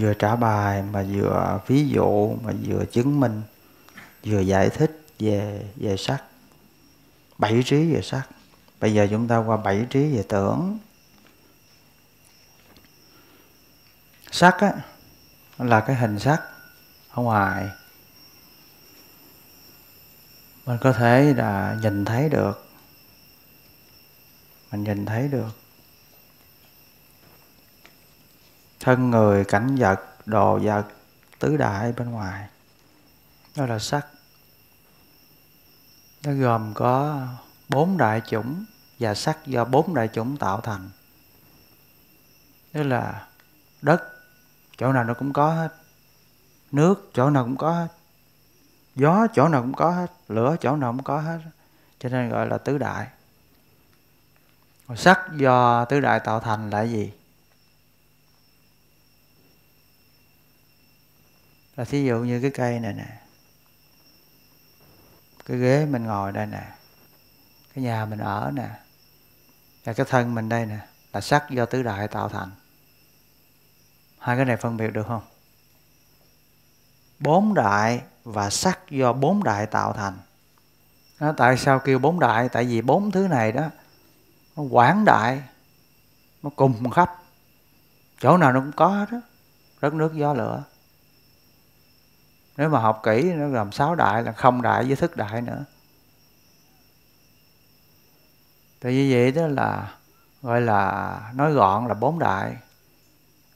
vừa trả bài, mà vừa ví dụ, mà vừa chứng minh, vừa giải thích về về sắc. Bảy trí về sắc. Bây giờ chúng ta qua bảy trí về tưởng. Sắc á, là cái hình sắc ở ngoài. Mình có thể là nhìn thấy được. Mình nhìn thấy được. Thân người, cảnh vật, đồ vật, tứ đại bên ngoài. Đó là sắc. Nó gồm có bốn đại chủng và sắc do bốn đại chủng tạo thành. Tức là đất, chỗ nào nó cũng có hết. Nước, chỗ nào cũng có hết. Gió, chỗ nào cũng có hết. Lửa, chỗ nào cũng có hết. Cho nên gọi là tứ đại. Sắc do tứ đại tạo thành là gì? Là thí dụ như cái cây này nè, cái ghế mình ngồi đây nè, cái nhà mình ở nè, và cái thân mình đây nè, là sắc do tứ đại tạo thành. Hai cái này phân biệt được không? Bốn đại và sắc do bốn đại tạo thành. Nó tại sao kêu bốn đại? Tại vì bốn thứ này đó, nó quảng đại, nó cùng khắp. Chỗ nào nó cũng có hết đó đất nước gió lửa nếu mà học kỹ nó gồm sáu đại là không đại với thức đại nữa. Tại vì vậy đó là gọi là nói gọn là bốn đại.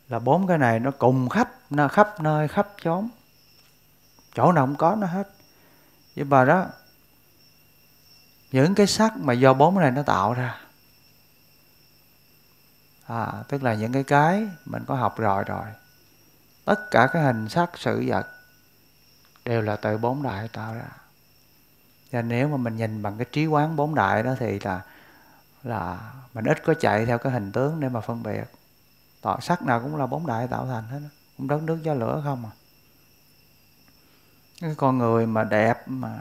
Là bốn cái này nó cùng khắp nó khắp nơi khắp chốn. Chỗ nào cũng có nó hết. Nhưng mà đó những cái sắc mà do bốn cái này nó tạo ra. À, tức là những cái cái mình có học rồi rồi. Tất cả cái hình sắc sự vật đều là từ bốn đại tạo ra và nếu mà mình nhìn bằng cái trí quán bốn đại đó thì là là mình ít có chạy theo cái hình tướng để mà phân biệt. Tọa sắc nào cũng là bốn đại tạo thành hết cũng đất nước gió lửa không à. Cái con người mà đẹp mà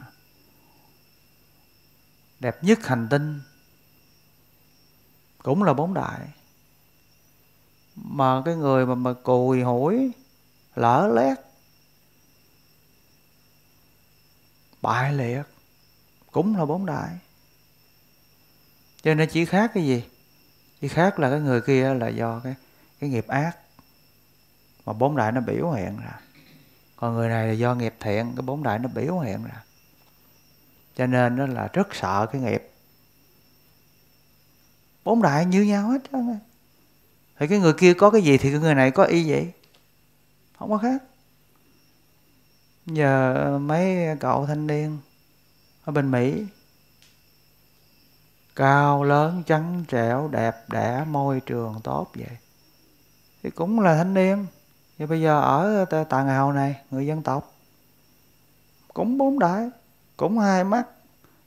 đẹp nhất hành tinh cũng là bốn đại. Mà cái người mà mà cùi hủi, lỡ lét bại liệt. Cũng là bốn đại. Cho nên chỉ khác cái gì? Chỉ khác là cái người kia là do cái cái nghiệp ác. Mà bốn đại nó biểu hiện ra. Còn người này là do nghiệp thiện, cái bốn đại nó biểu hiện ra. Cho nên nó là rất sợ cái nghiệp. Bốn đại như nhau hết trơn thì cái người kia có cái gì thì cái người này có y vậy? Không có khác giờ mấy cậu thanh niên ở bên mỹ, cao, lớn, trắng, trẻo, đẹp đẽ, môi trường tốt vậy, thì cũng là thanh niên. Thì bây giờ ở tà ngào này, người dân tộc, cũng bốn đại, cũng hai mắt,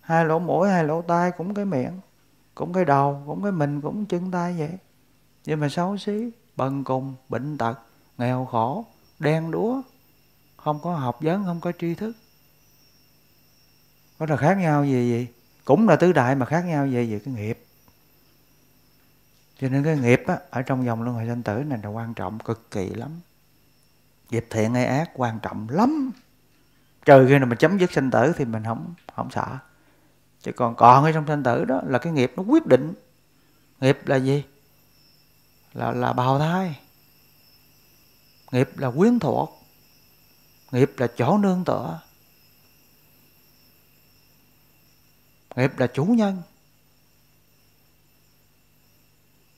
hai lỗ mũi, hai lỗ tai, cũng cái miệng, cũng cái đầu, cũng cái mình, cũng chân tay vậy. Nhưng mà xấu xí, bần cùng, bệnh tật, nghèo khổ, đen đúa không có học vấn không có tri thức. Có là khác nhau gì gì? Cũng là tứ đại mà khác nhau về về cái nghiệp. Cho nên cái nghiệp á, ở trong dòng luân hồi sanh tử này là quan trọng cực kỳ lắm. Nghiệp thiện hay ác quan trọng lắm. Trừ khi nào mình chấm dứt sanh tử thì mình không không sợ. Chứ còn còn ở trong sanh tử đó là cái nghiệp nó quyết định. Nghiệp là gì? Là là bào thai. Nghiệp là quyến thuộc nghiệp là chỗ nương tựa. Nghiệp là chủ nhân.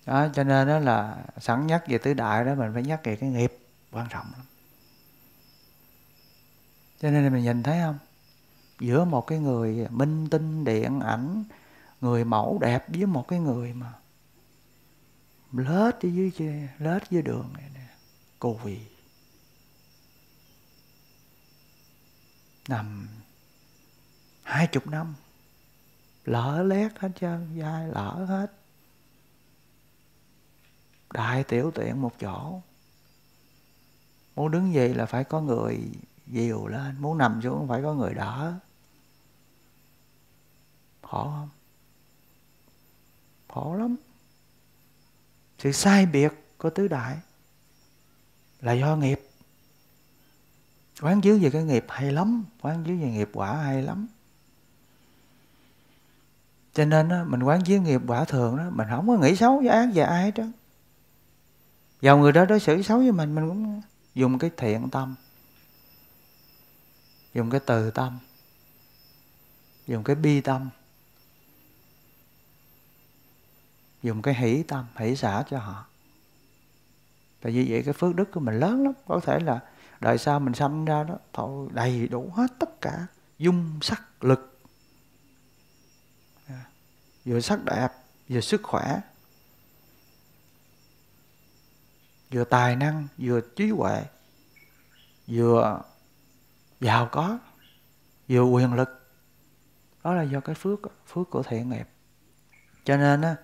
Đó, cho nên đó là sẵn nhắc về tứ đại đó, mình phải nhắc về cái nghiệp quan trọng lắm. Cho nên mình nhìn thấy không? Giữa một cái người minh tinh điện ảnh, người mẫu đẹp với một cái người mà lết dưới lết dưới đường này nè cùi nằm hai chục năm. Lỡ lét hết trơn, dai lỡ hết. Đại tiểu tiện một chỗ. Muốn đứng dậy là phải có người dìu lên. Muốn nằm xuống phải có người đỡ. Khổ không? Khổ lắm. Sự sai biệt của tứ đại là do nghiệp quán chiếu về cái nghiệp hay lắm quán chiếu về nghiệp quả hay lắm. Cho nên đó, mình quán chiếu nghiệp quả thường đó mình không có nghĩ xấu với ác về ai hết trơn. Dầu người đó đối xử xấu với mình mình cũng dùng cái thiện tâm dùng cái từ tâm dùng cái bi tâm dùng cái hỷ tâm hỷ xả cho họ. Tại vì vậy cái phước đức của mình lớn lắm có thể là đời sau mình sanh ra đó thôi đầy đủ hết tất cả. Dung sắc lực. Dạ. Vừa sắc đẹp, vừa sức khỏe. Vừa tài năng, vừa trí huệ. Vừa giàu có, vừa quyền lực. Đó là do cái phước phước của thiện nghiệp. Cho nên á,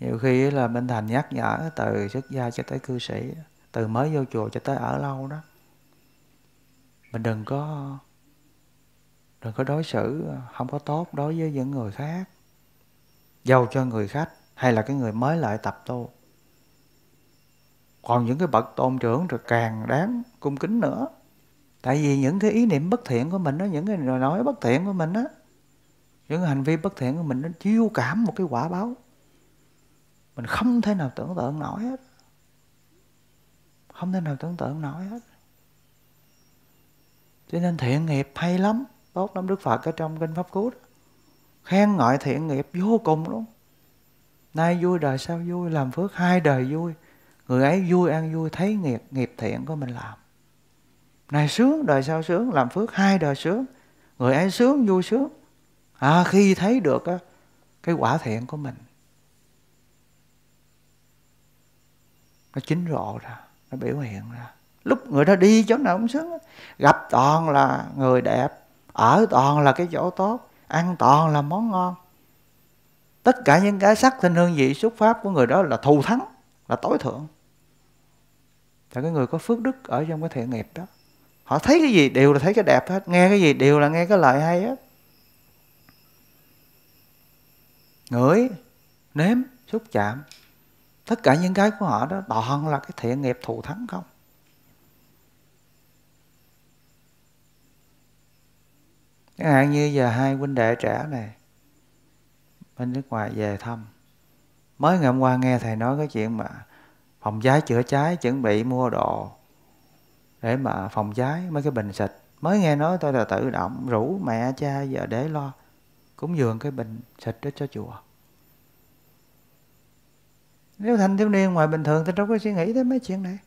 nhiều khi là bên thành nhắc nhở từ xuất gia cho tới cư sĩ, từ mới vô chùa cho tới ở lâu đó mình đừng có đừng có đối xử ờ, không có tốt đối với những người khác. Giàu cho người khách hay là cái người mới lại tập tu còn những cái bậc tôn trưởng rồi càng đáng cung kính nữa. Tại vì những cái ý niệm bất thiện của mình đó, những cái lời nói bất thiện của mình đó, những hành vi bất thiện của mình nó chiêu cảm một cái quả báo. Mình không thể nào tưởng tượng nổi hết. Không thể nào tưởng tượng nổi hết cho nên thiện nghiệp hay lắm. Tốt lắm đức phật ở trong kinh pháp cú đó. khen ngợi thiện nghiệp vô cùng luôn. Nay vui đời sau vui làm phước hai đời vui. Người ấy vui ăn vui thấy nghiệp nghiệp thiện của mình làm. Này sướng đời sau sướng làm phước hai đời sướng. Người ấy sướng vui sướng. À, khi thấy được cái quả thiện của mình nó chính rộ ra nó biểu hiện ra lúc người ta đi chỗ nào cũng sướng gặp toàn là người đẹp, ở toàn là cái chỗ tốt, ăn toàn là món ngon. Tất cả những cái sắc thanh hương vị xuất pháp của người đó là thù thắng, là tối thượng. Là cái người có phước đức ở trong cái thiện nghiệp đó, họ thấy cái gì đều là thấy cái đẹp hết, nghe cái gì đều là nghe cái lời hay hết. Ngửi, nếm, xúc chạm, tất cả những cái của họ đó toàn là cái thiện nghiệp thù thắng không? Chẳng hạn như giờ hai huynh đệ trẻ này, bên nước ngoài về thăm. Mới ngày hôm qua nghe thầy nói cái chuyện mà phòng cháy chữa cháy chuẩn bị mua đồ để mà phòng cháy mấy cái bình xịt. Mới nghe nói tôi là tự động rủ mẹ, cha giờ để lo, cúng dường cái bình xịt đó cho chùa. Nếu thanh thiếu niên ngoài bình thường thì đâu có suy nghĩ tới mấy chuyện này.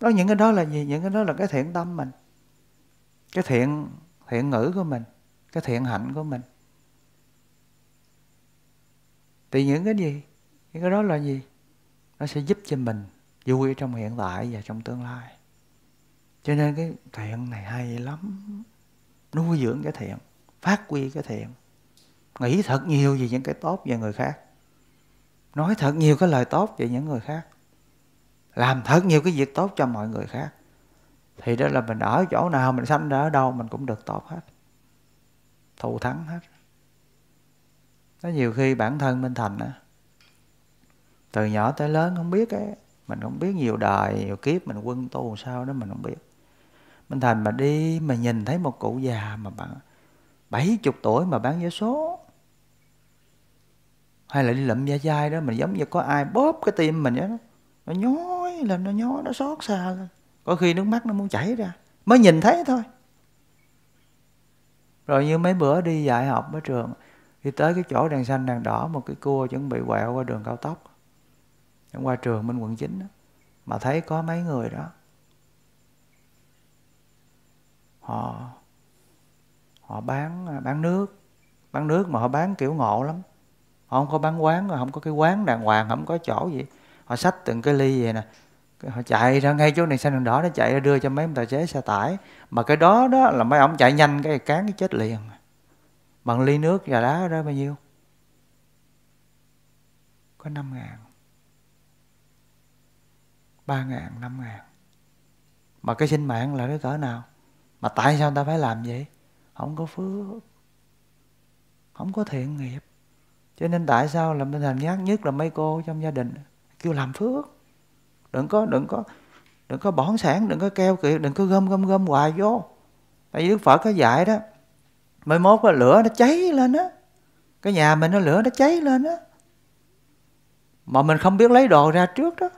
Đó, những cái đó là gì? Những cái đó là cái thiện tâm mình cái thiện thiện ngữ của mình, cái thiện hạnh của mình. Thì những cái gì, những cái đó là gì? Nó sẽ giúp cho mình vui trong hiện tại và trong tương lai. Cho nên cái thiện này hay lắm. Nuôi dưỡng cái thiện, phát huy cái thiện. Nghĩ thật nhiều về những cái tốt về người khác. Nói thật nhiều cái lời tốt về những người khác. Làm thật nhiều cái việc tốt cho mọi người khác thì đó là mình ở chỗ nào mình sanh ra ở đâu mình cũng được tốt hết. Thù thắng hết. Nó nhiều khi bản thân minh thành á từ nhỏ tới lớn không biết ấy, mình không biết nhiều đời nhiều kiếp mình quân tu sao đó mình không biết. Minh thành mà đi mà nhìn thấy một cụ già mà bạn bảy chục tuổi mà bán vé số hay là đi lụm da dai đó mình giống như có ai bóp cái tim mình đó. Nó nhói lên nó nhói nó xót xa lên có khi nước mắt nó muốn chảy ra. Mới nhìn thấy thôi. Rồi như mấy bữa đi dạy học ở trường thì tới cái chỗ đèn xanh đèn đỏ một cái cua chuẩn bị quẹo qua đường cao tốc. Qua trường bên quận 9 đó, mà thấy có mấy người đó. Họ họ bán bán nước. Bán nước mà họ bán kiểu ngộ lắm. Họ không có bán quán không có cái quán đàng hoàng không có chỗ gì. Họ xách từng cái ly vậy nè họ chạy ra ngay chỗ này, xanh đường đỏ nó chạy ra đưa cho mấy ông tài xế xe tải. Mà cái đó đó là mấy ông chạy nhanh cái cán cái chết liền. Bằng ly nước và đá đó bao nhiêu? Có năm ngàn. Ba ngàn, năm ngàn. Mà cái sinh mạng là cái cỡ nào? Mà tại sao ta phải làm vậy? Không có phước. Không có thiện nghiệp. Cho nên tại sao là mình thành nhát nhất là mấy cô trong gia đình kêu làm phước? Đừng có đừng có đừng có bỏng sản đừng có keo kiệt, đừng có gom gom gom hoài vô. Tại vì đức phật có dạy đó mới mốt là lửa nó cháy lên á. Cái nhà mình nó lửa nó cháy lên á. Mà mình không biết lấy đồ ra trước đó.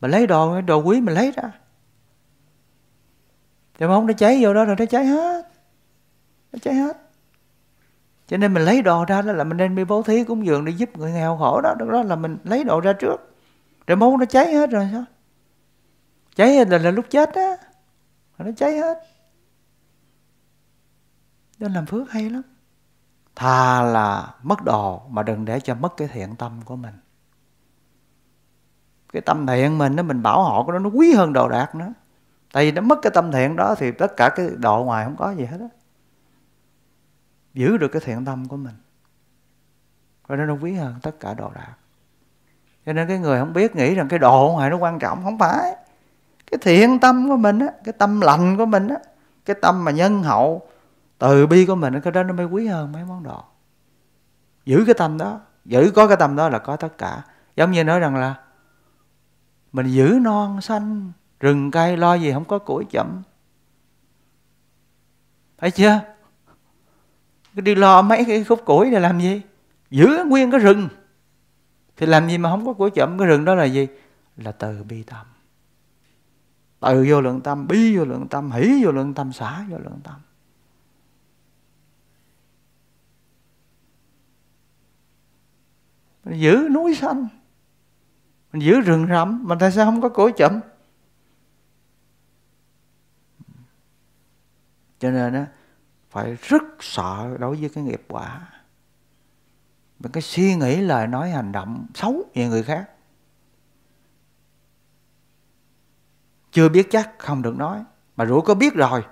Mình lấy đồ đồ quý mình lấy ra. Thì mà không nó cháy vô đó rồi nó cháy hết. Nó cháy hết. Cho nên mình lấy đồ ra đó là mình nên đi bố thí cúng dường để giúp người nghèo khổ đó. Đó là mình lấy đồ ra trước rồi máu nó cháy hết rồi sao? Cháy là, là lúc chết á. Nó cháy hết. Nên làm phước hay lắm. Thà là mất đồ mà đừng để cho mất cái thiện tâm của mình. Cái tâm thiện mình nó mình bảo hộ của nó nó quý hơn đồ đạc nữa. Tại vì nó mất cái tâm thiện đó thì tất cả cái đồ ngoài không có gì hết á. Giữ được cái thiện tâm của mình. Rồi nó quý hơn tất cả đồ đạc cho nên cái người không biết nghĩ rằng cái độ ngoài nó quan trọng, không phải. Cái thiện tâm của mình á, cái tâm lành của mình á, cái tâm mà nhân hậu, từ bi của mình cái đó nó mới quý hơn mấy món đồ. Giữ cái tâm đó, giữ có cái tâm đó là có tất cả. Giống như nói rằng là mình giữ non xanh, rừng cây lo gì không có củi chậm. Thấy chưa? Cái đi lo mấy cái khúc củi để làm gì? Giữ nguyên cái rừng thì làm gì mà không có của chậm? Cái rừng đó là gì? Là từ bi tâm. Từ vô lượng tâm, bi vô lượng tâm, hỷ vô lượng tâm xả vô lượng tâm. Mình giữ núi xanh. Mình giữ rừng rậm. Mà tại sao không có cổ chậm? Cho nên á, phải rất sợ đối với cái nghiệp quả và cái suy nghĩ lời nói hành động xấu về người khác. Chưa biết chắc không được nói. Mà rủ có biết rồi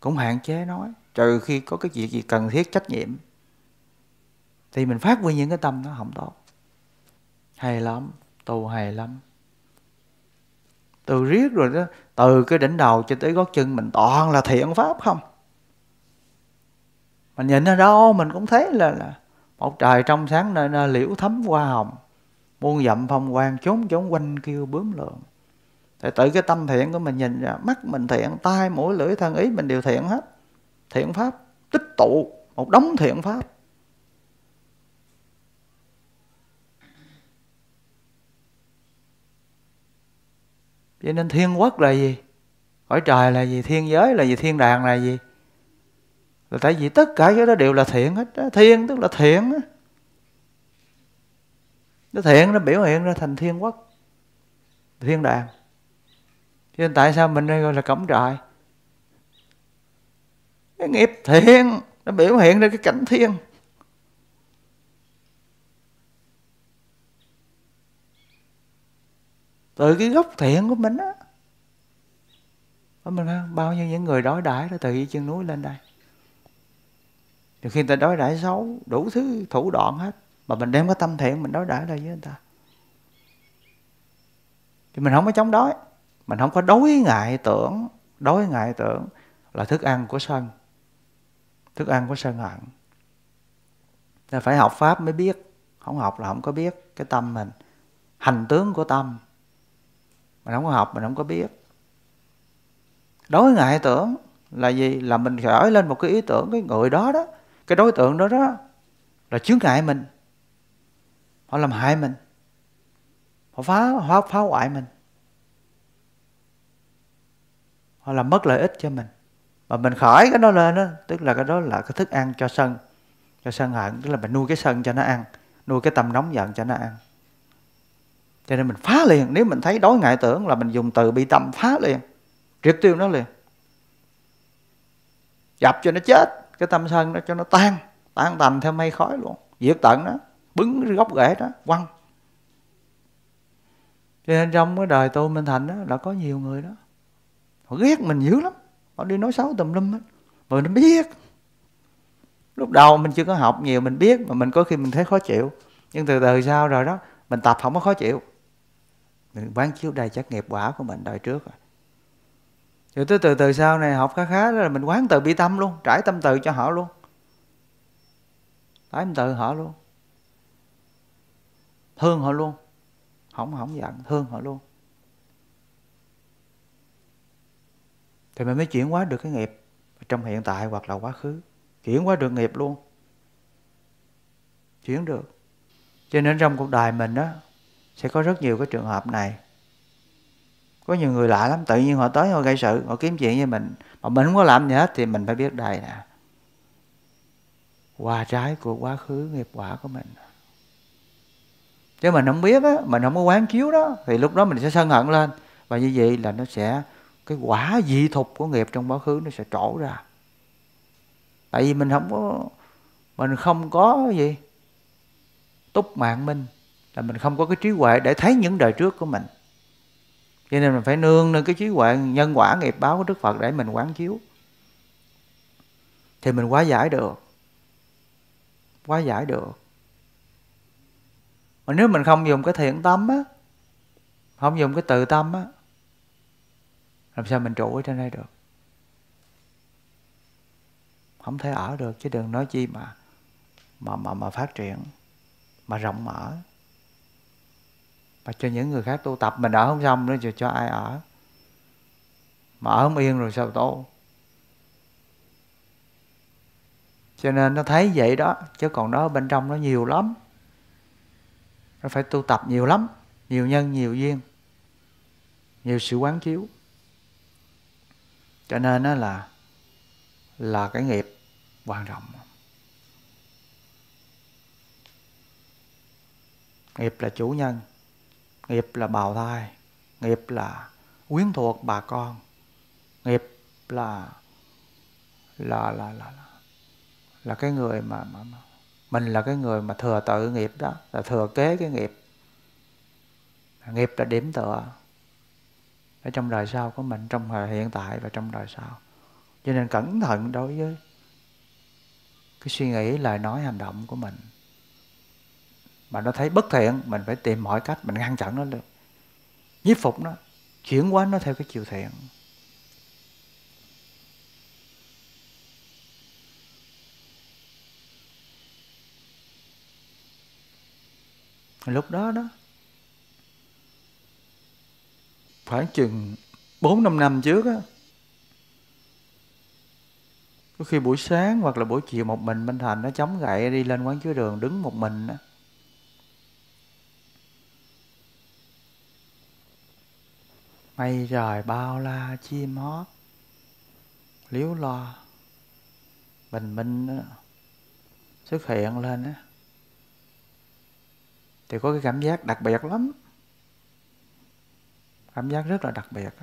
cũng hạn chế nói. Trừ khi có cái việc gì cần thiết trách nhiệm. Thì mình phát huy những cái tâm nó không tốt. Hay lắm tu hay lắm. Từ riết rồi đó từ cái đỉnh đầu cho tới gót chân mình toàn là thiện pháp không? Mình nhìn ở đâu mình cũng thấy là, là một trời trong sáng nơi nơi liễu thấm hoa hồng. Muôn dặm phong quang trốn trốn quanh kêu bướm lượn. Thì tự cái tâm thiện của mình nhìn ra, mắt mình thiện, tai mũi lưỡi thân ý mình đều thiện hết. Thiện pháp, tích tụ, một đống thiện pháp. Cho nên thiên quốc là gì? Cõi trời là gì? Thiên giới là gì? Thiên đàng là gì? Là tại vì tất cả cái đó đều là thiện hết đó. thiên tức là thiện đó. nó thiện nó biểu hiện ra thành thiên quốc, thiên đàng. Cho nên tại sao mình đây gọi là cổng trời cái nghiệp thiện nó biểu hiện ra cái cảnh thiên. Từ cái gốc thiện của mình á. Mình bao nhiêu những người đói đãi đó từ trên chân núi lên đây thì khi người ta đối đãi xấu đủ thứ thủ đoạn hết. Mà mình đem cái tâm thiện mình đối đãi lại với người ta. Thì mình không có chống đối, mình không có đối ngại tưởng đối ngại tưởng là thức ăn của sân. Thức ăn của sân hận. Ta phải học pháp mới biết. Không học là không có biết cái tâm mình. Hành tướng của tâm. Mình không có học mình không có biết. Đối ngại tưởng là gì? Là mình khởi lên một cái ý tưởng cái người đó đó cái đối tượng đó đó là chướng ngại mình. Họ làm hại mình. Họ phá phá, phá hoại mình. Họ làm mất lợi ích cho mình. Mà mình khởi cái đó lên đó tức là cái đó là cái thức ăn cho sân cho sân hận. Tức là mình nuôi cái sân cho nó ăn nuôi cái tâm nóng giận cho nó ăn. Cho nên mình phá liền. Nếu mình thấy đối ngại tưởng là mình dùng từ bi tâm phá liền triệt tiêu nó liền. Dập cho nó chết cái tâm sân đó cho nó tan tan tành theo mây khói luôn. Diệt tận đó bứng gốc rễ đó, quăng. Cho nên trong cái đời tôi minh thành đó là có nhiều người đó. Họ ghét mình dữ lắm. Họ đi nói xấu tùm lum hết. Mà mình biết. Lúc đầu mình chưa có học nhiều, mình biết, mà mình có khi mình thấy khó chịu. Nhưng từ từ sau rồi đó, mình tập không có khó chịu. Mình quán chiếu đây chắc nghiệp quả của mình đời trước rồi rồi tới từ từ sau này học khá khá đó là mình quán từ bi tâm luôn, trải tâm từ cho họ luôn. Trải tâm từ họ luôn. Thương họ luôn. Không không giận, thương họ luôn. Thì mình mới chuyển hóa được cái nghiệp trong hiện tại hoặc là quá khứ. Chuyển hóa được nghiệp luôn. Chuyển được. Cho nên trong cuộc đời mình đó sẽ có rất nhiều cái trường hợp này có nhiều người lạ lắm, tự nhiên họ tới họ gây sự, họ kiếm chuyện với mình. Mà mình không có làm gì hết thì mình phải biết đây nè. Quả trái của quá khứ, nghiệp quả của mình. Chứ mình không biết á, mình không có quán chiếu đó, thì lúc đó mình sẽ sân hận lên. Và như vậy là nó sẽ, cái quả dị thục của nghiệp trong quá khứ nó sẽ trổ ra. Tại vì mình không có, mình không có gì. Túc mạng minh là mình không có cái trí huệ để thấy những đời trước của mình cho nên mình phải nương lên cái trí huệ nhân quả nghiệp báo của đức phật để mình quán chiếu. Thì mình quá giải được. Quá giải được. Mà nếu mình không dùng cái thiện tâm á, không dùng cái từ tâm á, làm sao mình trụ ở trên đây được? Không thể ở được chứ đừng nói chi mà mà mà mà phát triển, mà rộng mở và cho những người khác tu tập, mình ở không xong nữa cho cho ai ở? Mà ở không yên rồi sao tu? Cho nên nó thấy vậy đó, chứ còn đó bên trong nó nhiều lắm. Nó phải tu tập nhiều lắm, nhiều nhân, nhiều duyên, nhiều sự quán chiếu. Cho nên nó là là cái nghiệp quan trọng. Nghiệp là chủ nhân nghiệp là bào thai nghiệp là quyến thuộc bà con nghiệp là là là là là, là cái người mà, mà, mà mình là cái người mà thừa tự nghiệp đó là thừa kế cái nghiệp. Nghiệp là điểm tựa ở trong đời sau của mình trong thời hiện tại và trong đời sau. Cho nên cẩn thận đối với cái suy nghĩ lời nói hành động của mình mà nó thấy bất thiện, mình phải tìm mọi cách mình ngăn chặn nó được. Nhiếp phục nó, chuyển hóa nó theo cái chiều thiện. Lúc đó đó, khoảng chừng bốn năm năm trước á, có khi buổi sáng hoặc là buổi chiều một mình Minh Thành nó chống gậy đi lên quán chứa đường đứng một mình á. Mây trời bao la chim hót liếu lo, bình minh ờ, xuất hiện lên á. Thì có cái cảm giác đặc biệt lắm. Cảm giác rất là đặc biệt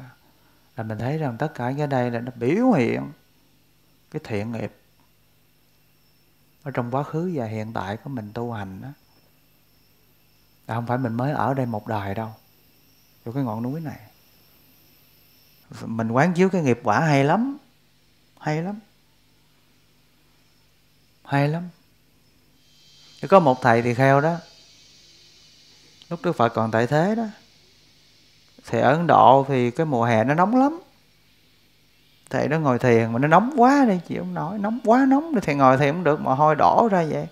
là mình thấy rằng tất cả cái đây là nó biểu hiện cái thiện nghiệp ở trong quá khứ và hiện tại của mình tu hành đó là không phải mình mới ở đây một đời đâu chỗ cái ngọn núi này mình quán chiếu cái nghiệp quả hay lắm. Hay lắm. Hay lắm. Có một thầy thì kheo đó. Lúc đức phật còn tại thế đó. Thì ở ấn độ thì cái mùa hè nó nóng lắm. Thầy nó ngồi thiền mà nó nóng quá đi chị không nói nóng quá, nóng thì thầy ngồi thiền cũng được mà hôi đổ ra vậy.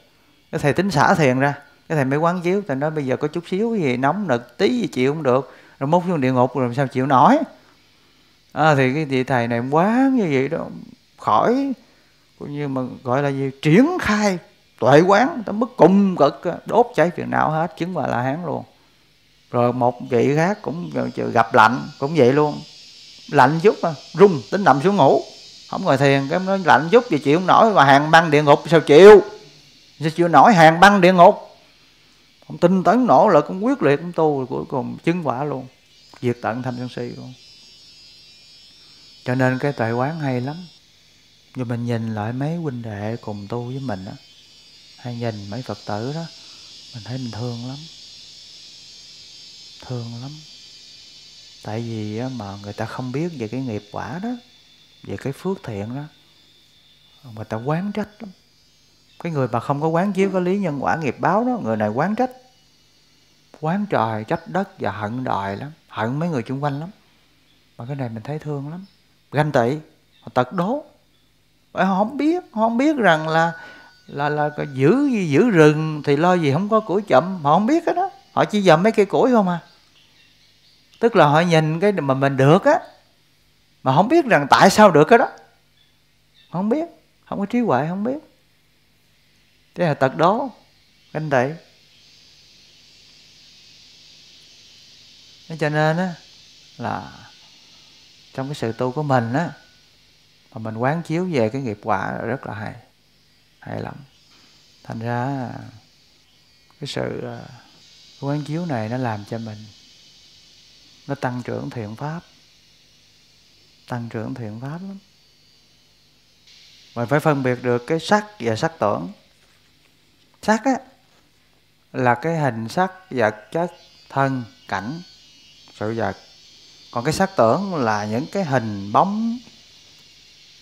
Cái thầy tính xả thiền ra. Cái thầy mới quán chiếu. Thầy nói bây giờ có chút xíu gì, nóng nực tí gì chịu không được. Rồi mốt xuống địa ngục rồi làm sao chịu nổi à, thì cái vị thầy này quán như vậy đó khỏi cũng như mà gọi là gì triển khai tuệ quán tới mức cùng cực đốt cháy phiền não hết chứng quả la hán luôn. Rồi một vị khác cũng gặp lạnh cũng vậy luôn. Lạnh chút mà rung tính nằm xuống ngủ. Không ngồi thiền cái nó lạnh chút thì chịu không nổi mà hàng băng địa ngục sao chịu? Sao chịu nổi hàng băng địa ngục? Không tinh tấn nỗ lực cũng quyết liệt cũng tu rồi cuối cùng chứng quả luôn. Diệt tận thanh sân si luôn cho nên cái tuệ quán hay lắm. Nhưng mình nhìn lại mấy huynh đệ cùng tu với mình á, hay nhìn mấy phật tử đó, mình thấy mình thương lắm. Thương lắm. Tại vì mà người ta không biết về cái nghiệp quả đó, về cái phước thiện đó người ta quán trách lắm. Cái người mà không có quán chiếu cái lý nhân quả nghiệp báo đó, người này quán trách. Quán trời, trách đất và hận đòi lắm. Hận mấy người chung quanh lắm. Mà cái này mình thấy thương lắm ganh tị. Họ tật đố. Họ không biết, họ không biết rằng là là là giữ giữ rừng thì lo gì không có củi chậm. Họ không biết cái đó. Họ chỉ dầm mấy cây củi không à. Tức là họ nhìn cái mà mình được á, mà không biết rằng tại sao được cái đó. Không biết. Không có trí huệ, không biết. Thế là tật đố, ganh tị. Cho nên á, là trong cái sự tu của mình á, mà mình quán chiếu về cái nghiệp quả rất là hay hay lắm. Thành ra cái sự ờ, quán chiếu này nó làm cho mình, nó tăng trưởng thiện pháp, tăng trưởng thiện pháp lắm. Mình phải phân biệt được cái sắc và sắc tưởng. Sắc á, là cái hình sắc vật chất thân cảnh, sự vật còn cái sắc tưởng là những cái hình bóng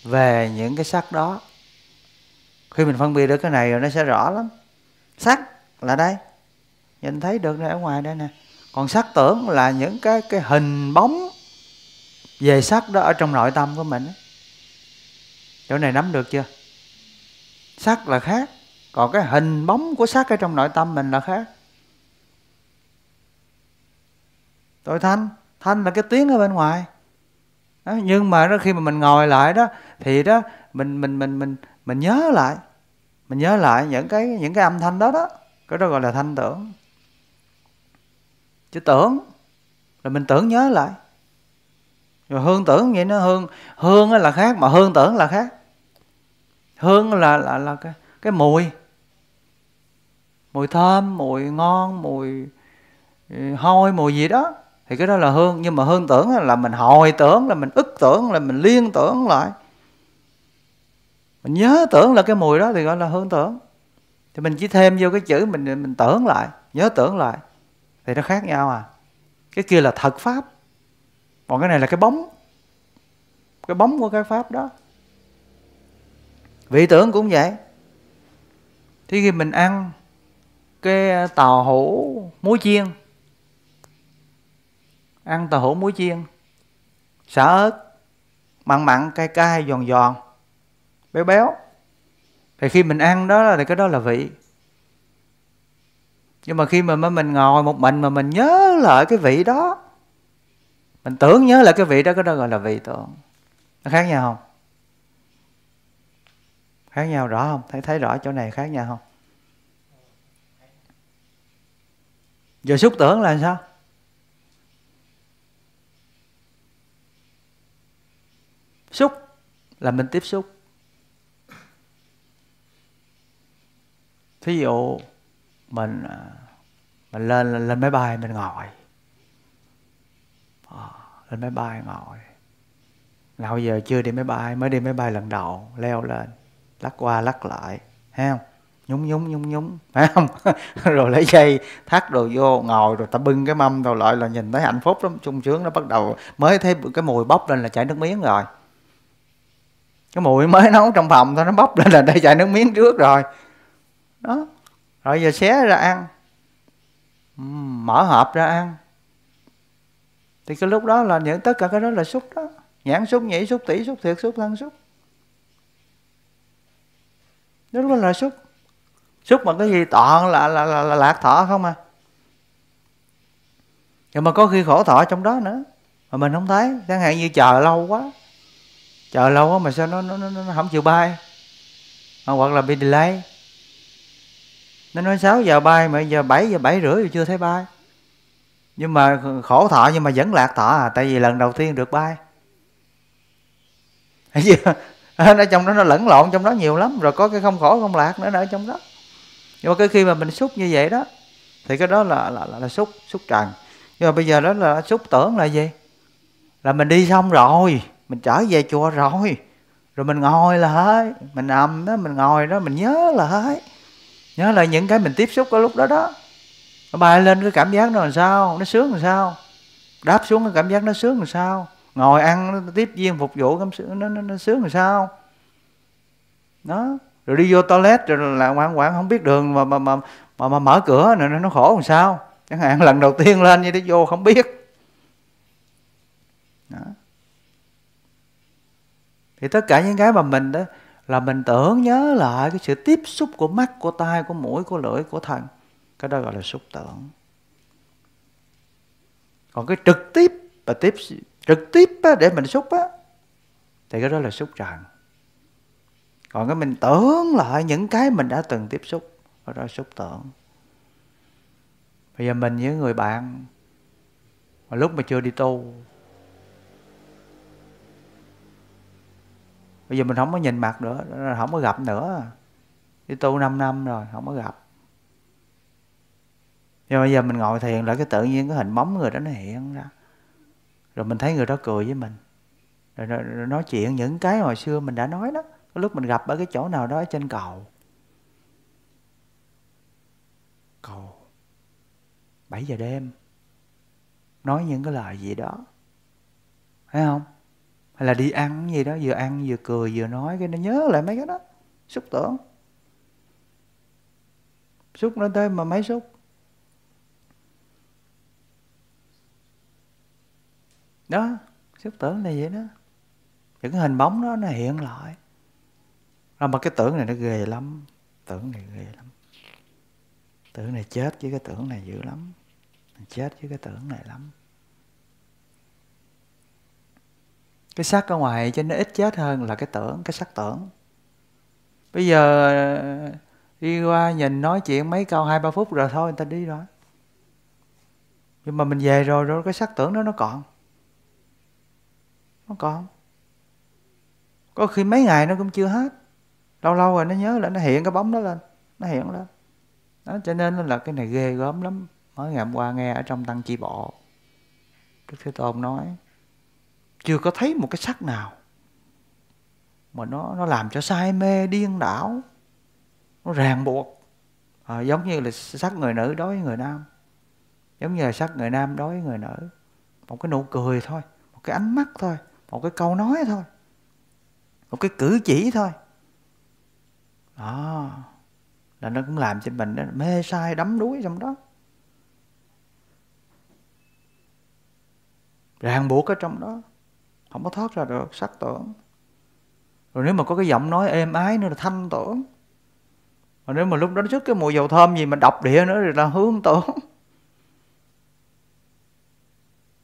về những cái sắc đó. Khi mình phân biệt được cái này rồi nó sẽ rõ lắm. Sắc là đây. Nhìn thấy được ở ngoài đây nè. Còn sắc tưởng là những cái cái hình bóng về sắc đó ở trong nội tâm của mình chỗ này nắm được chưa? Sắc là khác. Còn cái hình bóng của sắc ở trong nội tâm mình là khác. Tôi thanh thanh là cái tiếng ở bên ngoài. Đó, nhưng mà đó, khi mà mình ngồi lại đó thì đó mình mình mình mình mình nhớ lại. Mình nhớ lại những cái những cái âm thanh đó đó. Cái đó gọi là thanh tưởng. Chứ tưởng là mình tưởng nhớ lại. Rồi hương tưởng vậy nó hương hương là khác mà hương tưởng là khác. Hương là là là cái cái mùi. Mùi thơm mùi ngon mùi ừ, hôi mùi gì đó thì cái đó là hương, nhưng mà hương tưởng là mình hồi tưởng, là mình ức tưởng, là mình liên tưởng lại. Mình nhớ tưởng là cái mùi đó thì gọi là hương tưởng. Thì mình chỉ thêm vô cái chữ mình mình tưởng lại, nhớ tưởng lại. Thì nó khác nhau à. Cái kia là thật pháp. Còn cái này là cái bóng. Cái bóng của cái pháp đó. Vị tưởng cũng vậy. Thì khi mình ăn cái tàu hũ muối chiên ăn tàu hũ muối chiên. Xả ớt, mặn mặn, cay cay, giòn giòn. Béo béo. Thì khi mình ăn đó thì cái đó là vị. Nhưng mà khi mà mình ngồi một mình mà mình nhớ lại cái vị đó, mình tưởng nhớ lại cái vị đó, cái đó gọi là vị tưởng nó khác nhau không? Khác nhau rõ không? Thấy thấy rõ chỗ này khác nhau không? Giờ xúc tưởng là sao? Xúc là mình tiếp xúc. Thí dụ mình à, mình lên lên máy bay mình ngồi. À, lên máy bay ngồi. Nào giờ chưa đi máy bay mới đi máy bay lần đầu leo lên lắc qua lắc lại thấy không? Nhúng nhúng nhúng nhúng phải không? Rồi lấy dây thắt đồ vô ngồi rồi ta bưng cái mâm rồi lại là nhìn thấy hạnh phúc lắm. Sung sướng nó bắt đầu mới thấy cái mùi bốc lên là chảy nước miếng rồi cái mùi mới nấu trong phòng thôi nó bốc lên là đây chảy nước miếng trước rồi. Đó rồi giờ xé ra ăn. Mở hộp ra ăn. Thì cái lúc đó là những tất cả cái đó là xúc đó. Nhãn xúc nhĩ xúc tỷ xúc thiệt xúc thân xúc. Đó là xúc. Xúc mà cái gì toàn là là, là, là lạc thọ không à. Nhưng mà có khi khổ thọ trong đó nữa. Mà mình không thấy. Chẳng hạn như chờ lâu quá chờ lâu quá mà sao nó nó nó, nó không chịu bay? Ờ, hoặc là bị delay. Nó nói 6 giờ bay mà giờ 7 giờ 7 rưỡi rồi chưa thấy bay. Nhưng mà khổ thọ nhưng mà vẫn lạc thọ à tại vì lần đầu tiên được bay. Nó ở trong đó nó lẫn lộn trong đó nhiều lắm rồi có cái không khổ không lạc nữa ở trong đó. Nhưng mà cái khi mà mình xúc như vậy đó thì cái đó là là, là, là xúc xúc trần. Nhưng mà bây giờ đó là xúc tưởng là gì? Là mình đi xong rồi mình trở về chùa rồi. Rồi mình ngồi là mình nằm đó mình ngồi đó mình nhớ lại, nhớ lại những cái mình tiếp xúc ở lúc đó đó. Nó bay lên cái cảm giác nó làm sao? Nó sướng làm sao? Đáp xuống cái cảm giác nó sướng làm sao? Ngồi ăn tiếp viên phục vụ cảm sướng nó, nó, nó sướng làm sao? Đó. Rồi đi vô toilet rồi là ngoan ngoãn không biết đường mà mà mà mà, mà mở cửa nữa nó khổ làm sao? Chẳng hạn lần đầu tiên lên như đi vô không biết. Thì tất cả những cái mà mình đó là mình tưởng nhớ lại cái sự tiếp xúc của mắt của tai của mũi của lưỡi của thần cái đó gọi là xúc tưởng. Còn cái trực tiếp và tiếp trực tiếp á, để mình xúc á thì cái đó là xúc trần còn cái mình tưởng lại những cái mình đã từng tiếp xúc đó là xúc tưởng. Bây giờ mình với người bạn mà lúc mà chưa đi tu bây giờ mình không có nhìn mặt nữa không có gặp nữa. Đi tu 5 năm rồi không có gặp. Nhưng bây giờ mình ngồi thiền lại cái tự nhiên cái hình bóng người đó nó hiện ra. Rồi mình thấy người đó cười với mình. Rồi, rồi, rồi nói chuyện những cái hồi xưa mình đã nói đó. Lúc mình gặp ở cái chỗ nào đó ở trên cầu. Cầu. 7 giờ đêm. Nói những cái lời gì đó. Thấy không? Hay là đi ăn gì đó, vừa ăn vừa cười vừa nói, cái nó nhớ lại mấy cái đó. Xúc tưởng. Xúc nó tới mà mấy xúc. Đó, xúc tưởng là vậy đó. Những cái hình bóng đó nó hiện lại. Rồi mà cái tưởng này nó ghê lắm. Tưởng này ghê lắm. Tưởng này chết với cái tưởng này dữ lắm. Chết với cái tưởng này lắm. Cái sắc ở ngoài cho nó ít chết hơn là cái tưởng, cái sắc tưởng. Bây giờ, đi qua nhìn nói chuyện mấy câu hai, ba phút rồi thôi, người ta đi rồi. Nhưng mà mình về rồi rồi cái sắc tưởng đó nó còn. Nó còn. Có khi mấy ngày nó cũng chưa hết. Lâu lâu rồi nó nhớ là nó hiện cái bóng đó lên. Nó hiện lên. Đó, cho nên là cái này ghê gớm lắm. Mới ngày hôm qua nghe ở trong tăng chi bộ. Đức thế tôn nói chưa có thấy một cái sắc nào. Mà nó nó làm cho say mê điên đảo. Nó ràng buộc. À, giống như là sắc người nữ đối với người nam. Giống như là sắc người nam đối với người nữ. Một cái nụ cười thôi. Một cái ánh mắt thôi. Một cái câu nói thôi. Một cái cử chỉ thôi. Đó. Là nó cũng làm cho mình mê sai đắm đuối trong đó. Ràng buộc ở trong đó không có thoát ra được, sắc tưởng. Rồi nếu mà có cái giọng nói êm ái nữa là thanh tưởng. Rồi nếu mà lúc đó trước cái mùi dầu thơm gì mà độc địa nữa thì là hướng tưởng.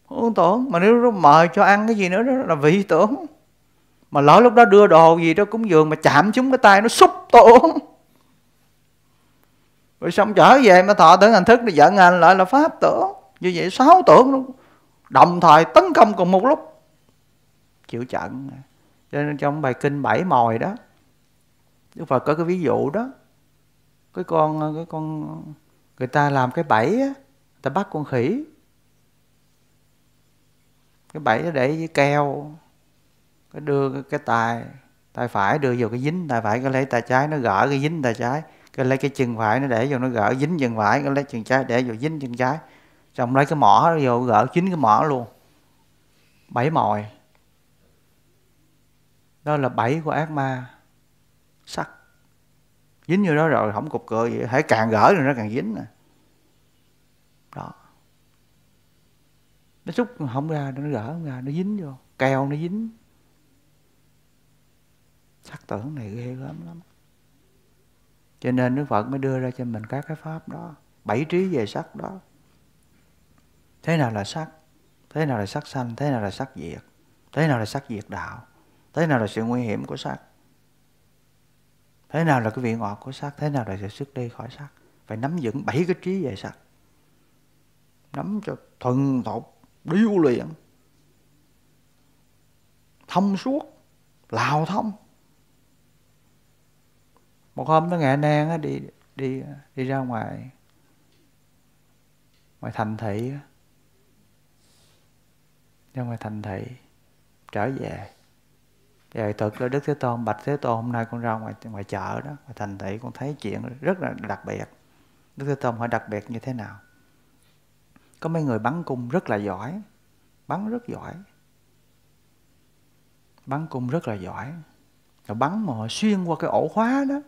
Hướng tưởng. Mà nếu lúc mời cho ăn cái gì nữa đó là vị tưởng. Mà lỡ lúc đó đưa đồ gì đó cúng dường mà chạm chúng cái tay nó xúc tưởng. Rồi xong trở về mà thọ tưởng hành thức thì giận hành lại là pháp tưởng. Như vậy sáu tưởng luôn. Đồng thời tấn công cùng một lúc chịu trận cho nên trong bài kinh bảy mồi đó Đức Phật có cái ví dụ đó. Cái con cái con người ta làm cái bẫy á người ta bắt con khỉ. Cái bẫy nó để với keo cái đưa cái, tay tay phải đưa vào cái dính tay phải cái lấy tay trái nó gỡ cái dính tay trái cái lấy cái chân phải nó để vô nó gỡ dính chân phải cái lấy chân trái để vô dính chân trái. Xong lấy cái mỏ vô gỡ chín cái mỏ luôn. Bảy mồi đó là bẫy của ác ma. Sắc. Dính như đó rồi không cục cựa gì. Hãy càng gỡ rồi nó càng dính nè. Đó. Nó xúc không ra, nó gỡ không ra, nó dính vô. Keo nó dính. Sắc tưởng này ghê gớm lắm. Cho nên Đức Phật mới đưa ra cho mình các cái pháp đó. Bảy trí về sắc đó. Thế nào là sắc? Thế nào là sắc sanh? Thế nào là sắc diệt? Thế nào là sắc diệt đạo? Thế nào là sự nguy hiểm của xác? Thế nào là cái vị ngọt của xác? Thế nào là sự xuất đi khỏi xác? Phải nắm vững bảy cái trí về xác. Nắm cho thuần thục, điêu luyện. Thông suốt, lào thông. Một hôm nó nghệ nan đi đi đi ra ngoài ngoài thành thị ra ngoài thành thị, trở về. Dạ, vậy thực là Đức Thế Tôn, Bạch Thế Tôn hôm nay con ra ngoài ngoài chợ đó, ngoài thành thị con thấy chuyện rất là đặc biệt. Đức Thế Tôn hỏi đặc biệt như thế nào? Có mấy người bắn cung rất là giỏi, bắn rất giỏi. Bắn cung rất là giỏi. Rồi bắn mà họ xuyên qua cái ổ khóa đó.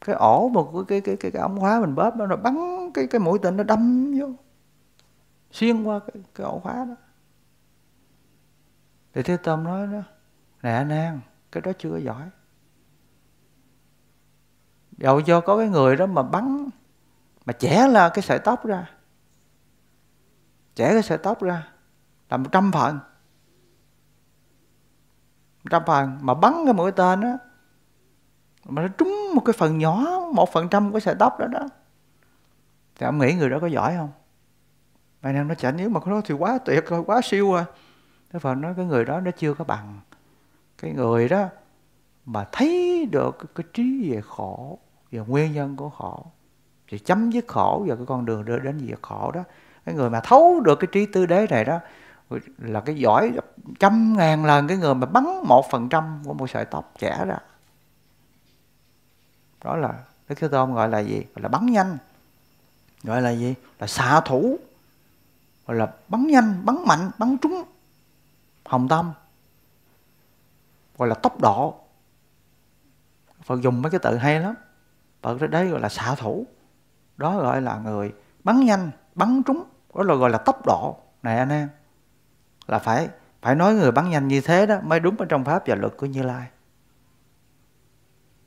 Cái ổ mà cái cái cái cái, cái ống khóa mình bóp đó rồi bắn cái cái mũi tên nó đâm vô. Xuyên qua cái, cái ổ khóa đó. Thì Thế Tôn nói đó, nè anh An, cái đó chưa giỏi. Dầu cho có cái người đó mà bắn, mà chẻ là cái sợi tóc ra. Chẻ cái sợi tóc ra, là một trăm phần. Một trăm phần, mà bắn cái mũi tên á, mà nó trúng một cái phần nhỏ, một phần trăm cái sợi tóc đó đó. Thì ông nghĩ người đó có giỏi không? mày em nó chả nếu mà có đó thì quá tuyệt rồi, quá siêu rồi. cái phần nói cái người đó nó chưa có bằng cái người đó mà thấy được cái, cái trí về khổ về nguyên nhân của khổ thì chấm dứt khổ và cái con đường đưa đến diệt khổ đó. Cái người mà thấu được cái trí tư đế này đó là cái giỏi trăm ngàn lần cái người mà bắn một phần trăm của một sợi tóc trẻ ra. Đó là Đức Thế Tôn gọi là gì? Gọi là bắn nhanh. Gọi là gì? Là xạ thủ. Gọi là bắn nhanh bắn mạnh bắn trúng hồng tâm gọi là tốc độ Phật dùng mấy cái từ hay lắm. Phật đấy gọi là xạ thủ. Đó gọi là người bắn nhanh, bắn trúng. Đó là gọi là tốc độ này anh em, là phải phải nói người bắn nhanh như thế đó mới đúng ở trong pháp và luật của Như Lai.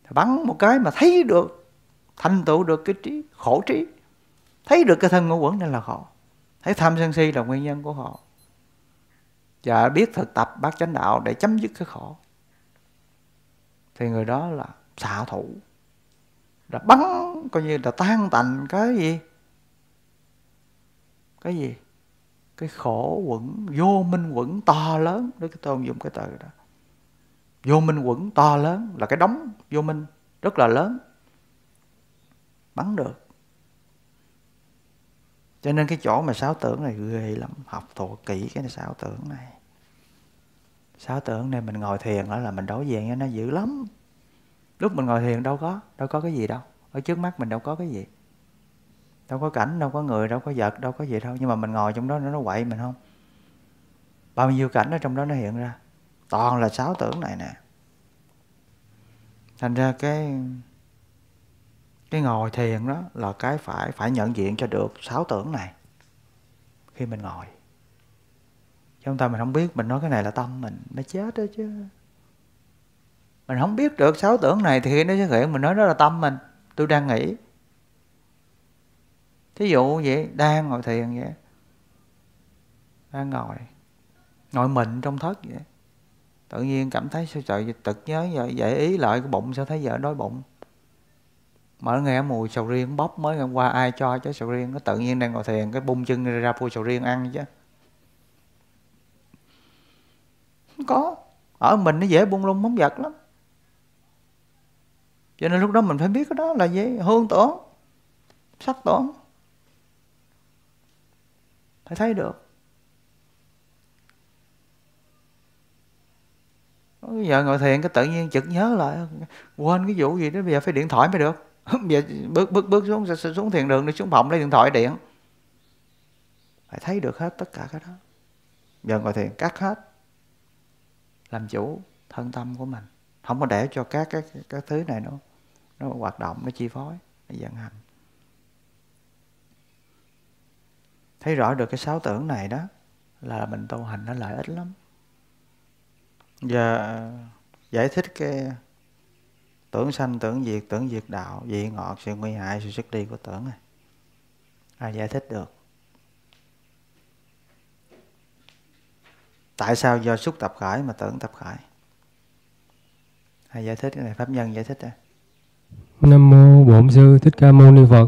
Bắn một cái mà thấy được, thành tựu được cái trí, khổ trí. Thấy được cái thân ngũ quẩn nên là khổ thấy tham sân si là nguyên nhân của họ. Và biết thực tập bát chánh đạo để chấm dứt cái khổ thì người đó là xạ thủ. Là bắn, coi như là tan tành cái gì? Cái gì? Cái khổ quẩn, vô minh quẩn to lớn. Đức cái tôn dùng cái từ đó. Vô minh quẩn to lớn là cái đóng vô minh rất là lớn. Bắn được. Cho nên cái chỗ mà sáo tưởng này ghê lắm. Học thuộc kỹ cái sáo tưởng này sáu tưởng này mình ngồi thiền đó là mình đối diện với nó dữ lắm. Lúc mình ngồi thiền đâu có đâu có cái gì đâu. Ở trước mắt mình đâu có cái gì. Đâu có cảnh, đâu có người, đâu có vật, đâu có gì đâu. Nhưng mà mình ngồi trong đó nó quậy mình không? Bao nhiêu cảnh ở trong đó nó hiện ra? Toàn là sáu tưởng này nè. Thành ra cái cái ngồi thiền đó là cái phải phải nhận diện cho được sáu tưởng này khi mình ngồi chứ không ta mình không biết mình nói cái này là tâm mình nó chết đó chứ. Mình không biết được sáu tưởng này thì khi nó xuất hiện mình nói đó là tâm mình tôi đang nghĩ. Thí dụ vậy đang ngồi thiền vậy đang ngồi ngồi mình trong thất vậy. Tự nhiên cảm thấy sao trời tực nhớ vậy, dễ ý lại cái bụng sao thấy vợ đói bụng. Mở nghe mùi sầu riêng bóc mới hôm qua ai cho chứ sầu riêng nó tự nhiên đang ngồi thiền cái bung chân ra phui sầu riêng ăn chứ. Không có. Ở mình nó dễ buông lung móng vật lắm. Cho nên lúc đó mình phải biết cái đó là gì? Hương tưởng sắc tưởng phải thấy được. Bây giờ ngồi thiền cái tự nhiên chợt nhớ lại, quên cái vụ gì đó, bây giờ phải điện thoại mới được. Bây giờ bước bước bước xuống xuống thiền đường, đi xuống phòng, lấy điện thoại, điện. Phải thấy được hết tất cả cái đó. Giờ ngồi thiền cắt hết làm chủ thân tâm của mình. Không có để cho các cái các thứ này nó nó hoạt động, nó chi phối, nó vận hành. Thấy rõ được cái sáu tưởng này đó, là mình tu hành nó lợi ích lắm. Giờ giải thích cái tưởng sanh, tưởng diệt tưởng diệt đạo, vị ngọt, sự nguy hại, sự xuất đi của tưởng này. Ai giải thích được? Tại sao do xúc tập khởi mà tưởng tập khởi ai giải thích cái này pháp nhân giải thích đây. Nam mô bổn sư thích ca mâu ni phật.